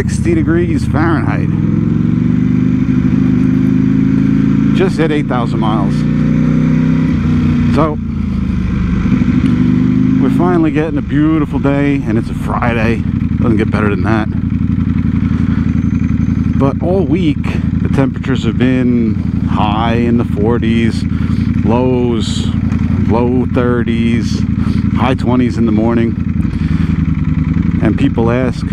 60 degrees Fahrenheit. Just hit 8,000 miles. So, we're finally getting a beautiful day, and it's a Friday. Doesn't get better than that. But all week, the temperatures have been high in the 40s, lows, low 30s, high 20s in the morning. And people ask,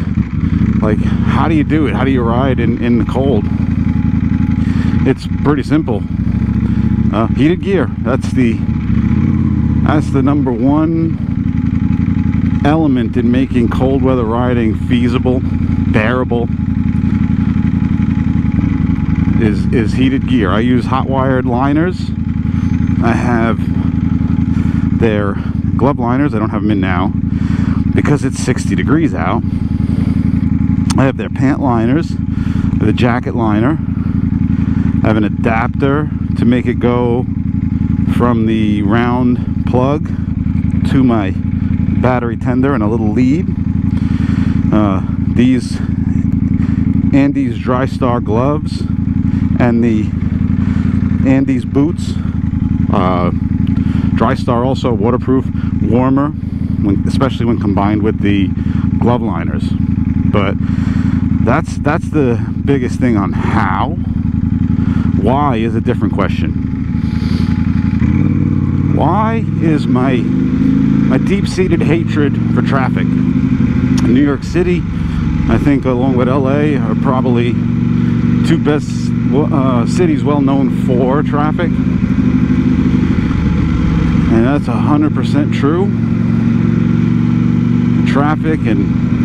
like, how do you do it? How do you ride in, in the cold? It's pretty simple. Uh, heated gear. That's the that's the number one element in making cold weather riding feasible, bearable. Is is heated gear. I use hot wired liners. I have their glove liners. I don't have them in now because it's 60 degrees out. I have their pant liners, the jacket liner. I have an adapter to make it go from the round plug to my battery tender and a little lead. Uh, these Andes Drystar gloves and the Andes boots. Uh, Drystar also waterproof, warmer, when, especially when combined with the glove liners. But that's that's the biggest thing on how. Why is a different question. Why is my my deep-seated hatred for traffic? In New York City, I think along with LA are probably two best uh, cities well known for traffic. And that's 100% true. Traffic and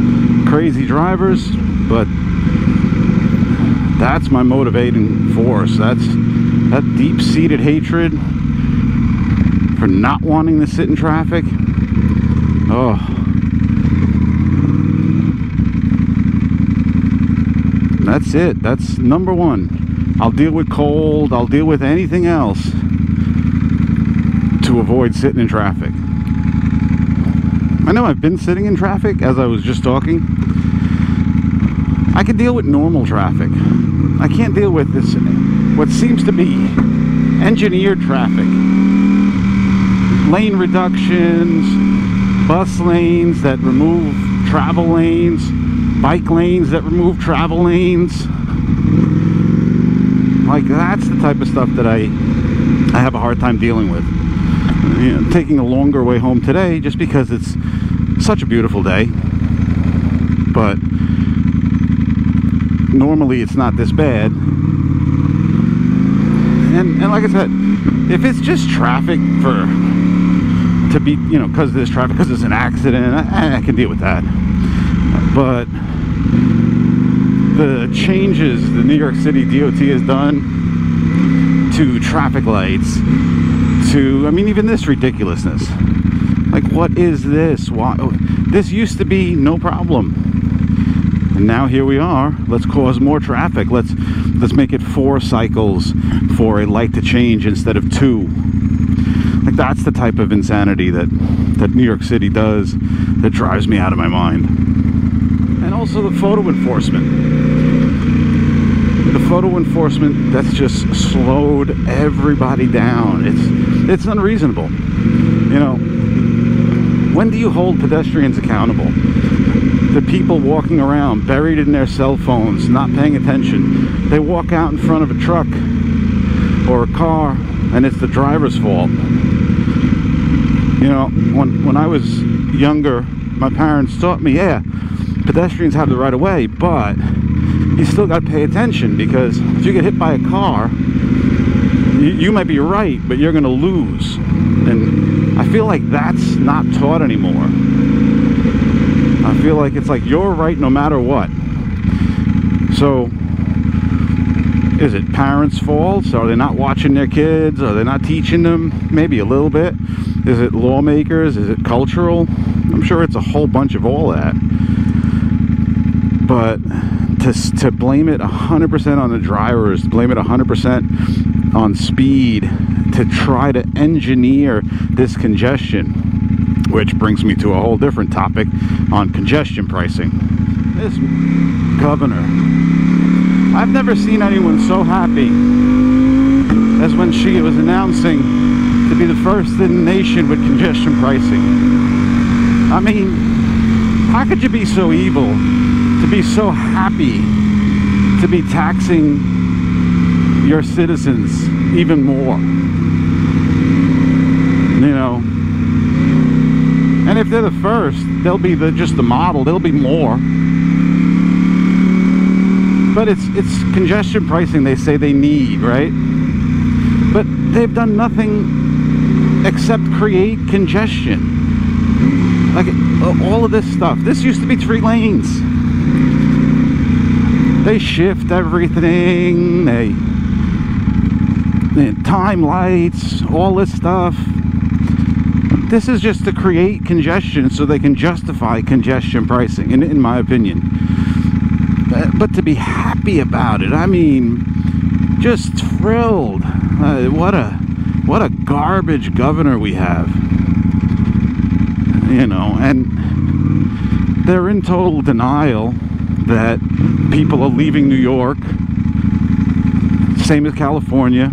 crazy drivers, but that's my motivating force. That's that deep-seated hatred for not wanting to sit in traffic. Oh. That's it. That's number one. I'll deal with cold. I'll deal with anything else to avoid sitting in traffic. I know I've been sitting in traffic as I was just talking. I can deal with normal traffic. I can't deal with this, what seems to be engineered traffic. Lane reductions, bus lanes that remove travel lanes, bike lanes that remove travel lanes. Like that's the type of stuff that I I have a hard time dealing with. You know, taking a longer way home today just because it's such a beautiful day. But normally it's not this bad. And, and like I said, if it's just traffic for to be, you know, because there's traffic, because there's an accident, I, I can deal with that. But the changes the New York City DOT has done to traffic lights, to, I mean, even this ridiculousness. Like, what is this? Why? Oh, this used to be no problem. And now here we are. Let's cause more traffic. Let's let's make it four cycles for a light to change instead of two. Like that's the type of insanity that that New York City does that drives me out of my mind. And also the photo enforcement. The photo enforcement that's just slowed everybody down. It's it's unreasonable. You know, when do you hold pedestrians accountable? The people walking around buried in their cell phones, not paying attention. They walk out in front of a truck or a car and it's the driver's fault. You know, when, when I was younger, my parents taught me, yeah, pedestrians have the right of way, but you still got to pay attention because if you get hit by a car, you, you might be right, but you're going to lose. And I feel like that's not taught anymore. I feel like it's like you're right no matter what. So, is it parents' faults? Are they not watching their kids? Are they not teaching them? Maybe a little bit. Is it lawmakers? Is it cultural? I'm sure it's a whole bunch of all that. But to, to blame it 100% on the drivers, blame it 100% on speed, to try to engineer this congestion, which brings me to a whole different topic on congestion pricing. this governor. I've never seen anyone so happy as when she was announcing to be the first in the nation with congestion pricing. I mean, how could you be so evil be so happy to be taxing your citizens even more? You know, and if they're the first, they'll be the just the model. There'll be more. But it's it's congestion pricing they say they need, right? But they've done nothing except create congestion. Like all of this stuff. This used to be three lanes. They shift everything. They, time lights, all this stuff. This is just to create congestion so they can justify congestion pricing, in, in my opinion. But to be happy about it, I mean, just thrilled. Uh, what a what a garbage governor we have. You know, and they're in total denial that people are leaving New York, same as California,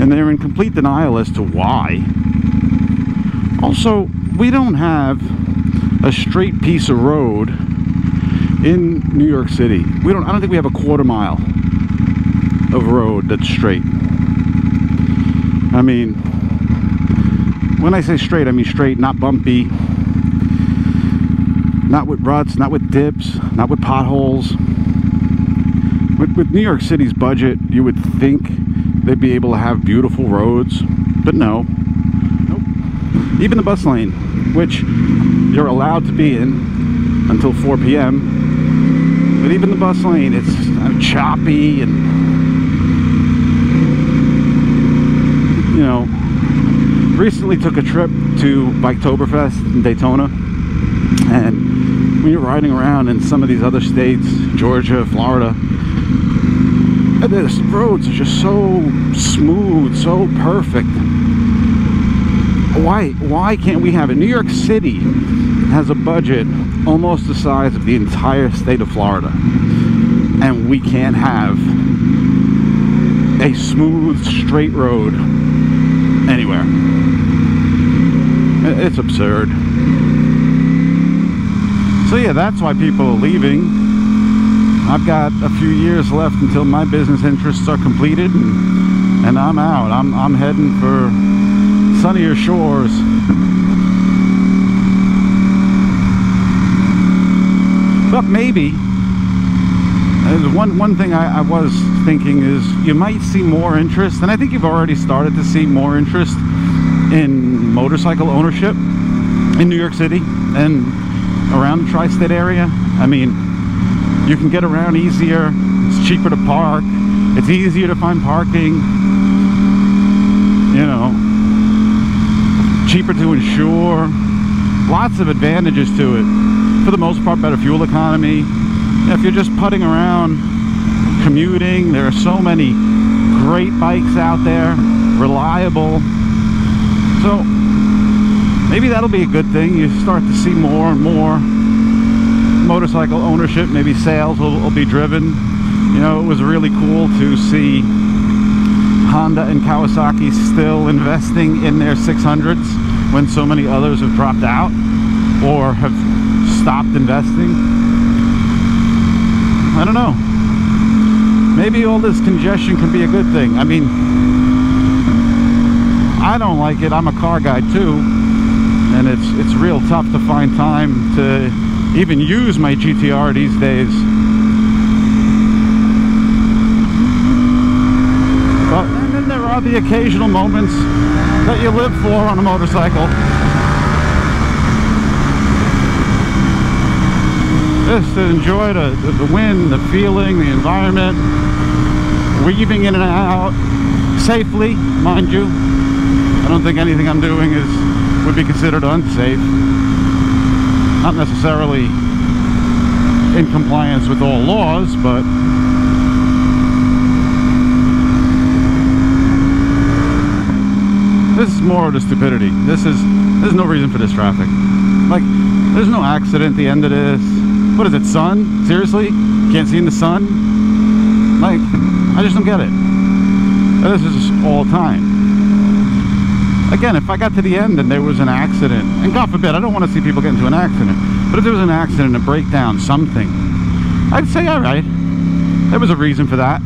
and they're in complete denial as to why. Also, we don't have a straight piece of road in New York City. We don't I don't think we have a quarter mile of road that's straight. I mean, when I say straight, I mean straight, not bumpy, not with ruts, not with dips, not with potholes. With, with New York City's budget, you would think they'd be able to have beautiful roads, but no. Nope. Even the bus lane, which you're allowed to be in until 4 p.m., but even the bus lane, it's choppy and, you know, recently took a trip to Biketoberfest in Daytona, and when you're riding around in some of these other states, Georgia, Florida, the roads are just so smooth, so perfect. Why, why can't we have it? New York City has a budget almost the size of the entire state of Florida. And we can't have a smooth, straight road anywhere. It's absurd. So yeah, that's why people are leaving. I've got a few years left until my business interests are completed and, and I'm out. I'm, I'm heading for sunnier shores. But maybe, one, one thing I, I was thinking is you might see more interest, and I think you've already started to see more interest in motorcycle ownership in New York City and around the tri-state area. I mean, you can get around easier, it's cheaper to park, it's easier to find parking, you know, cheaper to insure, lots of advantages to it. For the most part, better fuel economy. If you're just putting around, commuting, there are so many great bikes out there, reliable. So maybe that'll be a good thing. You start to see more and more motorcycle ownership, maybe sales will, will be driven. You know, it was really cool to see Honda and Kawasaki still investing in their 600s when so many others have dropped out or have stopped investing. I don't know. Maybe all this congestion can be a good thing. I mean, I don't like it. I'm a car guy too. And it's it's real tough to find time to even use my GTR these days. But and then there are the occasional moments that you live for on a motorcycle. Just to enjoy the, the, the wind, the feeling, the environment, weaving in and out safely, mind you. I don't think anything I'm doing is would be considered unsafe. Not necessarily in compliance with all laws, but this is more of the stupidity. This is there's no reason for this traffic. Like, there's no accident at the end of this. what is it, sun? Seriously? Can't see in the sun? Like, I just don't get it. This is all time. Again, if I got to the end and there was an accident, and God forbid, I don't want to see people get into an accident, but if there was an accident, a breakdown, something, I'd say, all right, there was a reason for that.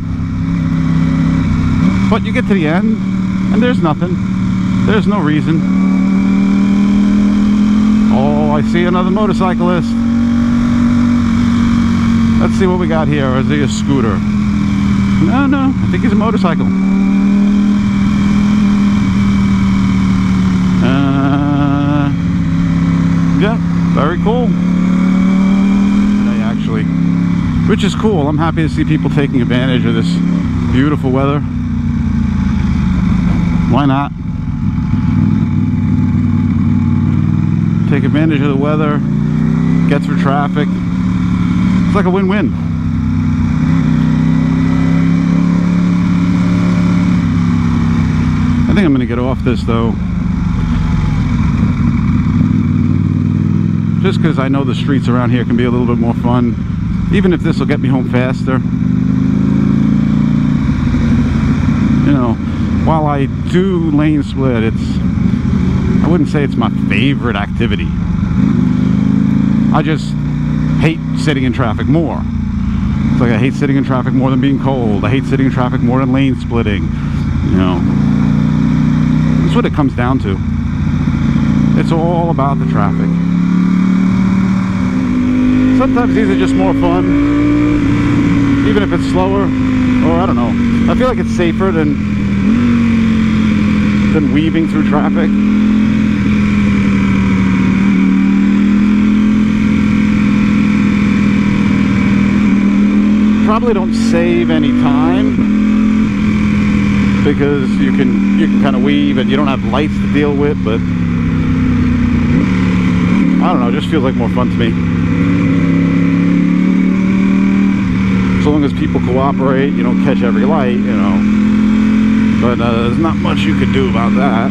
But you get to the end, and there's nothing. There's no reason. Oh, I see another motorcyclist. Let's see what we got here. Is he a scooter? No, no, I think he's a motorcycle. Uh, yeah, very cool. Today, actually, which is cool. I'm happy to see people taking advantage of this beautiful weather. Why not? Take advantage of the weather, get through traffic. It's like a win-win. I think I'm going to get off this though. Just because I know the streets around here can be a little bit more fun. Even if this will get me home faster. You know, while I do lane split, it's, I wouldn't say it's my favorite activity. I just hate sitting in traffic more. It's like I hate sitting in traffic more than being cold. I hate sitting in traffic more than lane splitting. You know, that's what it comes down to. It's all about the traffic. Sometimes these are just more fun, even if it's slower, or I don't know. I feel like it's safer than than weaving through traffic. Probably don't save any time because you can you can kind of weave and you don't have lights to deal with, but I don't know, it just feels like more fun to me. As long as people cooperate, you don't catch every light, you know. But uh, there's not much you could do about that.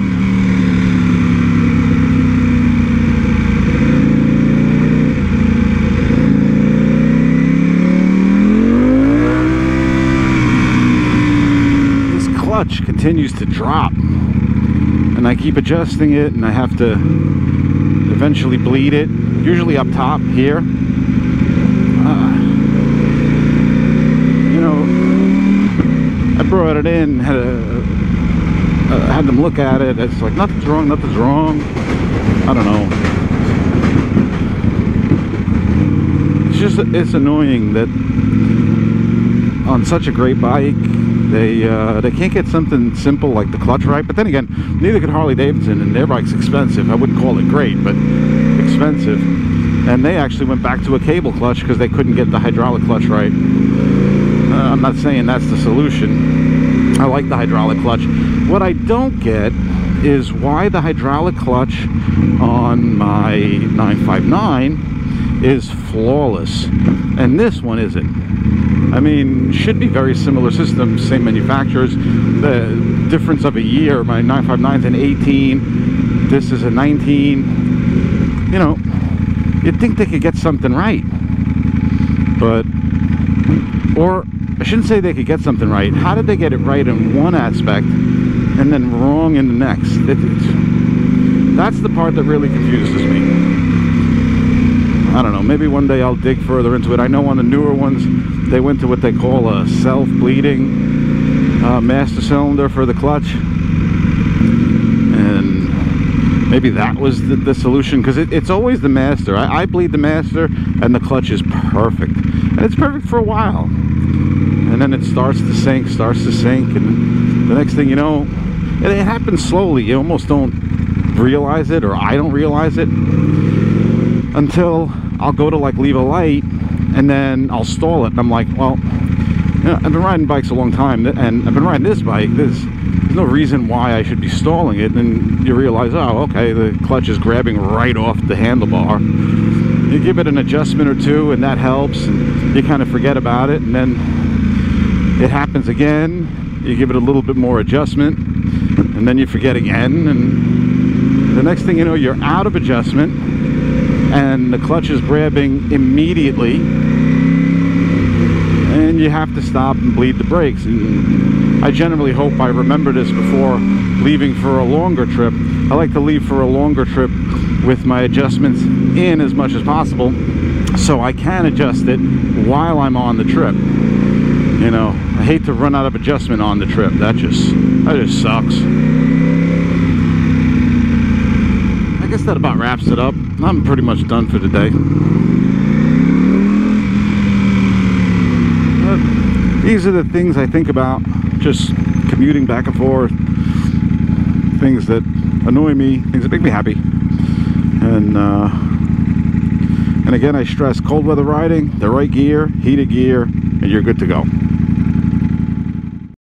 This clutch continues to drop. And I keep adjusting it and I have to eventually bleed it. Usually up top here. You know, I brought it in, had a uh, had them look at it. It's like nothing's wrong, nothing's wrong. I don't know. It's just it's annoying that on such a great bike they uh, they can't get something simple like the clutch right. But then again, neither could Harley Davidson, and their bike's expensive. I wouldn't call it great, but expensive. And they actually went back to a cable clutch because they couldn't get the hydraulic clutch right. Uh, I'm not saying that's the solution. I like the hydraulic clutch. What I don't get is why the hydraulic clutch on my 959 is flawless and this one isn't. I mean, should be very similar systems, same manufacturers. The difference of a year, my 959 is an 18, this is a 19. You know, you'd think they could get something right. But, or I shouldn't say they could get something right. How did they get it right in one aspect and then wrong in the next. It, that's the part that really confuses me. I don't know, maybe one day I'll dig further into it. I know on the newer ones, they went to what they call a self-bleeding uh, master cylinder for the clutch. And maybe that was the, the solution, because it, it's always the master. I, I bleed the master, and the clutch is perfect. And it's perfect for a while. Then it starts to sink, starts to sink, and the next thing you know, and it happens slowly. You almost don't realize it, or I don't realize it until I'll go to like leave a light and then I'll stall it. And I'm like, well, you know, I've been riding bikes a long time and I've been riding this bike. There's, there's no reason why I should be stalling it. And you realize, oh, okay, the clutch is grabbing right off the handlebar. You give it an adjustment or two and that helps and you kind of forget about it. And then it happens again. You give it a little bit more adjustment and then you forget again. And the next thing you know, you're out of adjustment and the clutch is grabbing immediately and you have to stop and bleed the brakes and I generally hope I remember this before leaving for a longer trip I like to leave for a longer trip with my adjustments in as much as possible so I can adjust it while I'm on the trip you know I hate to run out of adjustment on the trip. That just that just sucks. I guess that about wraps it up. I'm pretty much done for the day but these are the things I think about just commuting back and forth things that annoy me things that make me happy. And uh, and again I stress cold weather riding the right gear heated gear and you're good to go